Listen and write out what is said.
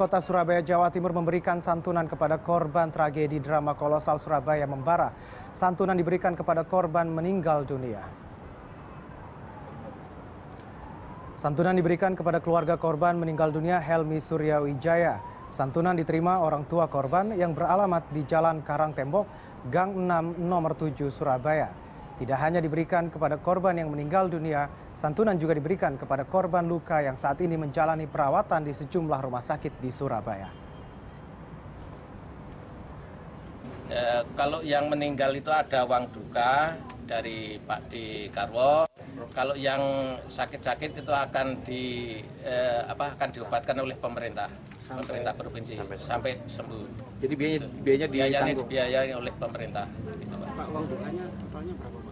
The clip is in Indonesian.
Kota Surabaya, Jawa Timur memberikan santunan kepada korban tragedi drama kolosal Surabaya membara. Santunan diberikan kepada korban meninggal dunia. Santunan diberikan kepada keluarga korban meninggal dunia Helmi Surya Wijaya. Santunan diterima orang tua korban yang beralamat di Jalan Karang Tembok, Gang 6, Nomor 7, Surabaya. Tidak hanya diberikan kepada korban yang meninggal dunia, santunan juga diberikan kepada korban luka yang saat ini menjalani perawatan di sejumlah rumah sakit di Surabaya. E, kalau yang meninggal itu ada uang duka dari Pak Di Karwo. Kalau yang sakit-sakit itu akan di e, apa akan diobatkan oleh pemerintah, sampai, pemerintah provinsi sampai, sampai sembuh. Jadi biayanya biayanya biayanya dibiayai oleh pemerintah. Gitu, Pak. Pak uang dukanya totalnya berapa?